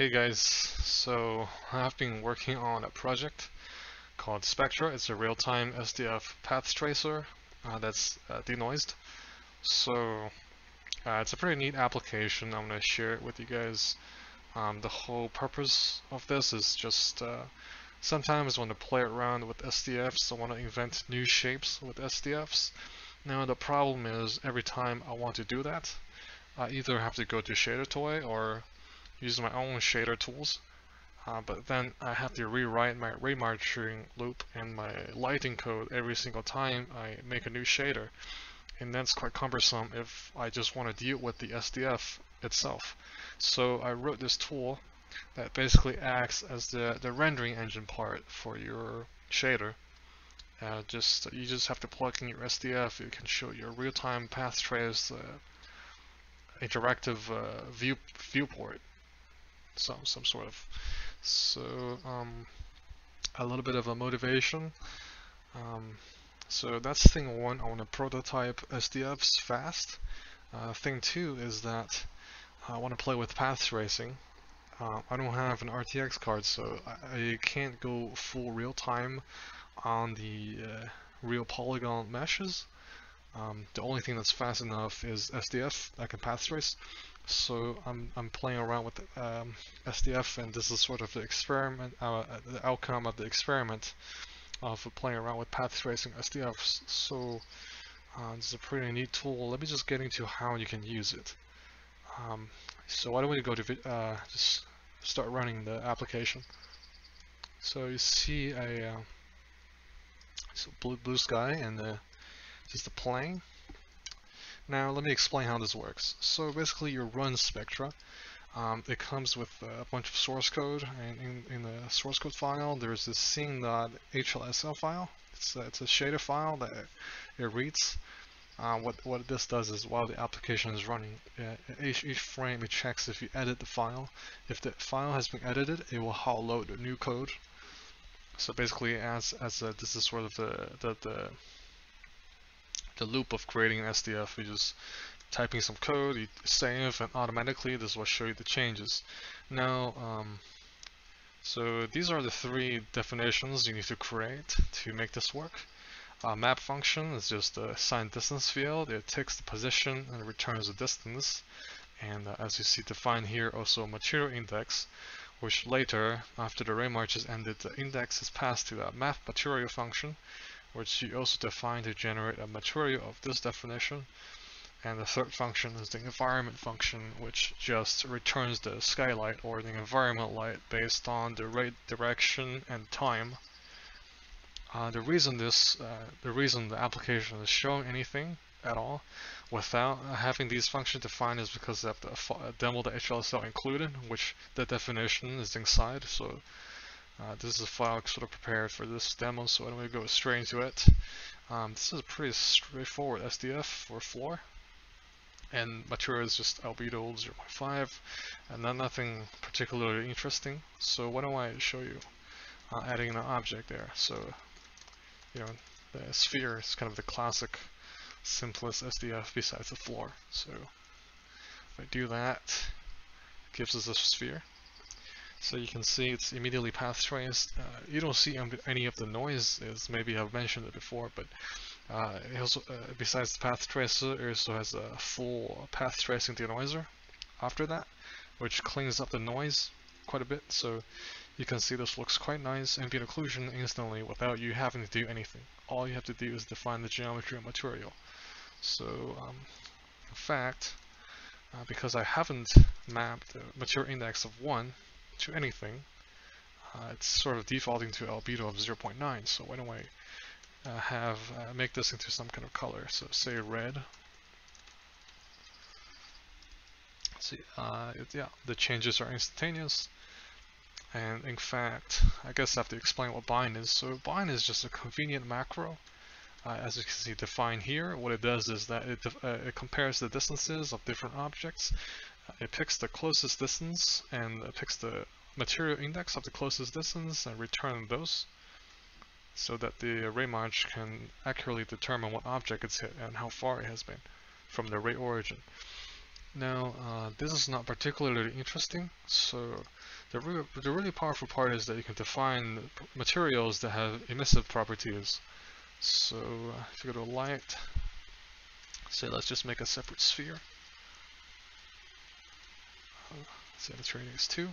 Hey guys, so I've been working on a project called Spectra. It's a real-time SDF path tracer uh, that's uh, denoised. So uh, it's a pretty neat application. I'm going to share it with you guys. Um, the whole purpose of this is just uh, sometimes I want to play around with SDFs. I want to invent new shapes with SDFs. Now the problem is every time I want to do that, I either have to go to Shader Toy or use my own shader tools. Uh, but then I have to rewrite my ray marching loop and my lighting code every single time I make a new shader. And that's quite cumbersome if I just want to deal with the SDF itself. So I wrote this tool that basically acts as the, the rendering engine part for your shader. Uh, just You just have to plug in your SDF, it can show your real-time path trace uh, interactive uh, view viewport some some sort of so um, a little bit of a motivation. Um, so that's thing one I want to prototype SDFs fast. Uh, thing two is that I want to play with path tracing uh, I don't have an RTX card so I, I can't go full real-time on the uh, real polygon meshes. Um, the only thing that's fast enough is SDF I can path trace so I'm, I'm playing around with um, SDF and this is sort of the experiment, uh, the outcome of the experiment of playing around with path tracing SDFs. So uh, this is a pretty neat tool. Let me just get into how you can use it. Um, so why don't we go to uh, just start running the application. So you see a uh, blue, blue sky and uh, just a plane now let me explain how this works. So basically you run Spectra. Um, it comes with a bunch of source code and in, in the source code file there's this scene.hlsl file. It's a, it's a shader file that it reads. Uh, what, what this does is while the application is running, uh, each, each frame it checks if you edit the file. If the file has been edited, it will load the new code. So basically, as as a, this is sort of the the, the the loop of creating an SDF. You just typing some code, you save, and automatically this will show you the changes. Now, um, so these are the three definitions you need to create to make this work. Uh, map function is just a assigned distance field. It takes the position and returns the distance. And uh, as you see defined here, also material index, which later, after the ray march is ended, the index is passed to the map material function, which you also define to generate a material of this definition. And the third function is the environment function, which just returns the skylight or the environment light based on the rate, direction, and time. Uh, the reason this, uh, the reason the application is showing anything at all without having these functions defined is because of the demo.hlsl included, which the definition is inside. So uh, this is a file sort of prepared for this demo, so I'm going to go straight into it. Um, this is a pretty straightforward SDF for floor. And material is just albedo 0.5, and then nothing particularly interesting. So why don't I show you uh, adding an object there. So, you know, the sphere is kind of the classic, simplest SDF besides the floor. So if I do that, it gives us a sphere. So you can see it's immediately path traced. Uh, you don't see any of the noise, as maybe I've mentioned it before, but uh, it also, uh, besides the path tracer, it also has a full path tracing denoiser after that, which cleans up the noise quite a bit. So you can see this looks quite nice, ambient occlusion instantly without you having to do anything. All you have to do is define the geometry and material. So um, in fact, uh, because I haven't mapped the material index of 1, to anything, uh, it's sort of defaulting to albedo of 0.9. So why don't I uh, have uh, make this into some kind of color? So say red. Let's see, uh, it, yeah, the changes are instantaneous. And in fact, I guess I have to explain what bind is. So bind is just a convenient macro. Uh, as you can see defined here, what it does is that it, uh, it compares the distances of different objects it picks the closest distance and it picks the material index of the closest distance and return those so that the ray march can accurately determine what object it's hit and how far it has been from the ray origin. Now, uh, this is not particularly interesting, so the, re the really powerful part is that you can define materials that have emissive properties. So uh, if you go to light, say let's just make a separate sphere. Uh, say the training is two.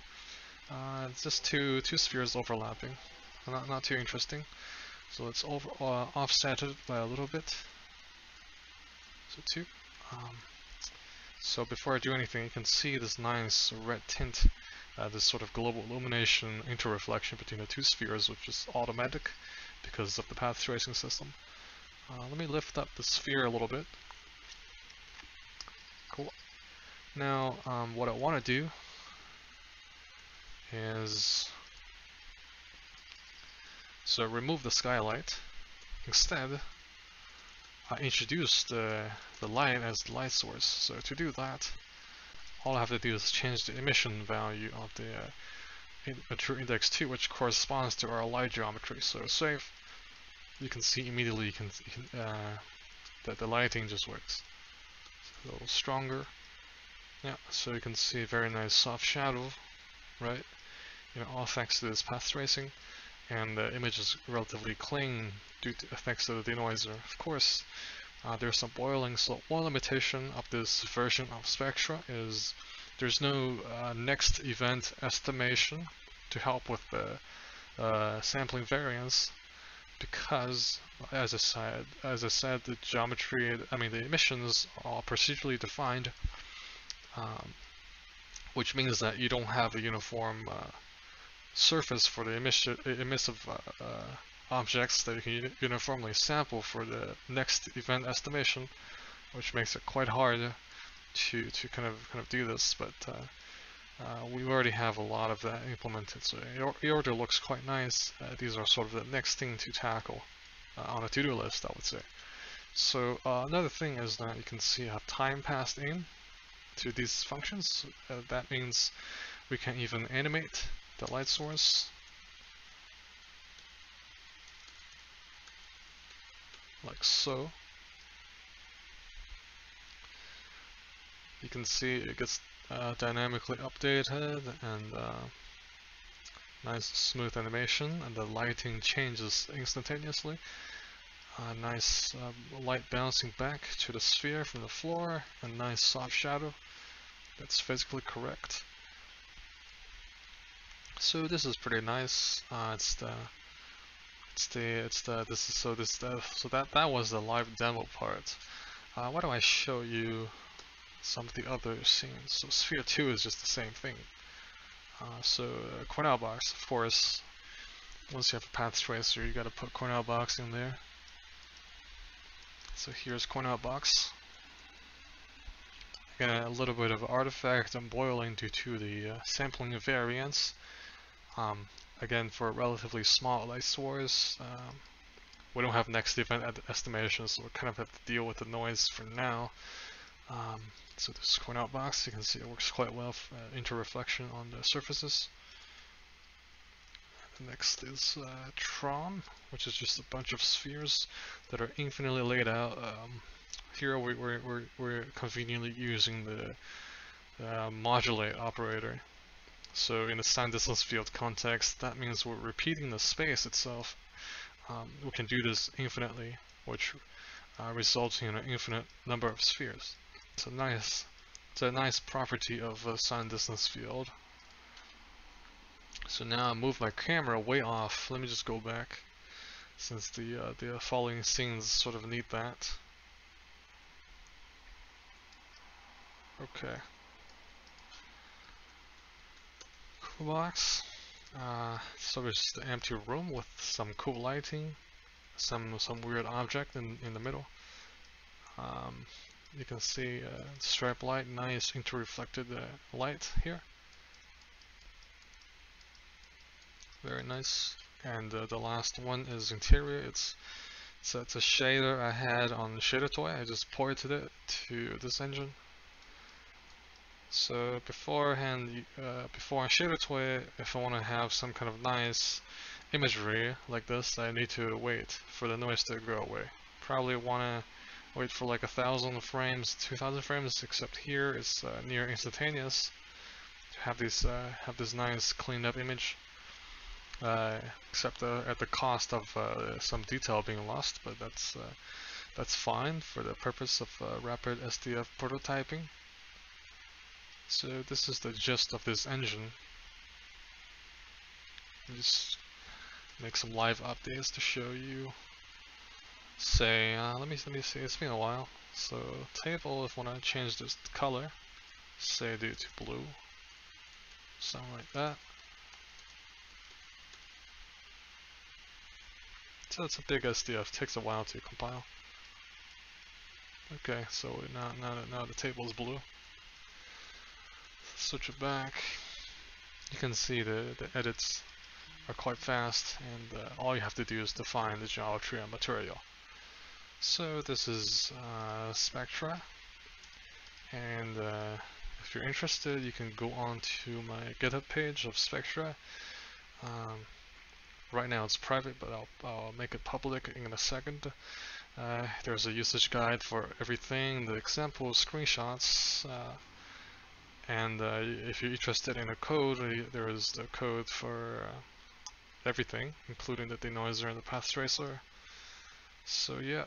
Uh, it's just two two spheres overlapping. Not not too interesting. So let's over uh, offset it by a little bit. So two. Um, so before I do anything, you can see this nice red tint, uh, this sort of global illumination interreflection between the two spheres, which is automatic because of the path tracing system. Uh, let me lift up the sphere a little bit. Cool. Now, um, what I want to do is so remove the skylight. Instead, I introduce the, the light as the light source. So to do that, all I have to do is change the emission value of the uh, mature index 2, which corresponds to our light geometry. So save, you can see immediately you can, you can uh, that the lighting just works. a little stronger. Yeah, so you can see a very nice soft shadow, right? You know, all thanks to this path tracing and the image is relatively clean due to effects of the denoiser. Of course, uh, there's some boiling, so one limitation of this version of Spectra is there's no uh, next event estimation to help with the uh, sampling variance because, as I said, as I said, the geometry, I mean the emissions are procedurally defined, um, which means that you don't have a uniform uh, surface for the emissive uh, uh, objects that you can uniformly sample for the next event estimation, which makes it quite hard to to kind of kind of do this. But uh, uh, we already have a lot of that implemented, so your order looks quite nice. Uh, these are sort of the next thing to tackle uh, on a to-do list, I would say. So another thing is that you can see how time passed in to these functions. that means we can even animate the light source. Like so. You can see it gets uh, dynamically updated and uh, nice smooth animation and the lighting changes instantaneously. Uh, nice uh, light bouncing back to the sphere from the floor and nice soft shadow that's physically correct. So this is pretty nice. Uh, it's the it's the it's the this is so this uh, so that that was the live demo part. Uh, why don't I show you some of the other scenes? So Sphere 2 is just the same thing. Uh, so uh, Cornell box, of course. Once you have a path tracer, you got to put Cornell box in there. So here's Cornell box. Again, a little bit of artifact and boiling due to the uh, sampling variance. Um, again, for relatively small source, um, we don't have next event estimations, so we kind of have to deal with the noise for now. Um, so this Cornell box, you can see it works quite well for uh, interreflection on the surfaces. Next is uh, Tron, which is just a bunch of spheres that are infinitely laid out. Um, here we, are we're, we're conveniently using the uh, modulate operator so in the signed distance field context, that means we're repeating the space itself. Um, we can do this infinitely, which uh, results in an infinite number of spheres. It's a nice, it's a nice property of a signed distance field. So now I move my camera way off. Let me just go back, since the uh, the following scenes sort of need that. Okay. Cool box. Uh, so it's the empty room with some cool lighting, some some weird object in in the middle. Um, you can see uh, stripe light, nice inter-reflected uh, light here. Very nice. And uh, the last one is interior. It's so it's a shader I had on the Shader Toy. I just ported it to this engine. So beforehand, uh, before I share it with, if I want to have some kind of nice imagery like this, I need to wait for the noise to go away. Probably want to wait for like a thousand frames, two thousand frames, except here it's uh, near instantaneous to have this uh, have this nice cleaned up image uh, except uh, at the cost of uh, some detail being lost but that's that's fine for the purpose of rapid SDF prototyping so this is the gist of this engine. Just make some live updates to show you. Say uh, let me let me see it's been a while. So table if to change this color say do it to blue something like that. So it's a big SDF takes a while to compile. Okay so now now now the table is blue switch it back you can see the the edits are quite fast and uh, all you have to do is define the geometry and material. So this is uh, Spectra and uh, if you're interested you can go on to my GitHub page of Spectra. Um, right now it's private but I'll, I'll, make it public in a second. Uh, there's a usage guide for everything, the example screenshots uh, and uh, if you're interested in the code, there is the code for everything, including the denoiser and the path tracer. So yeah.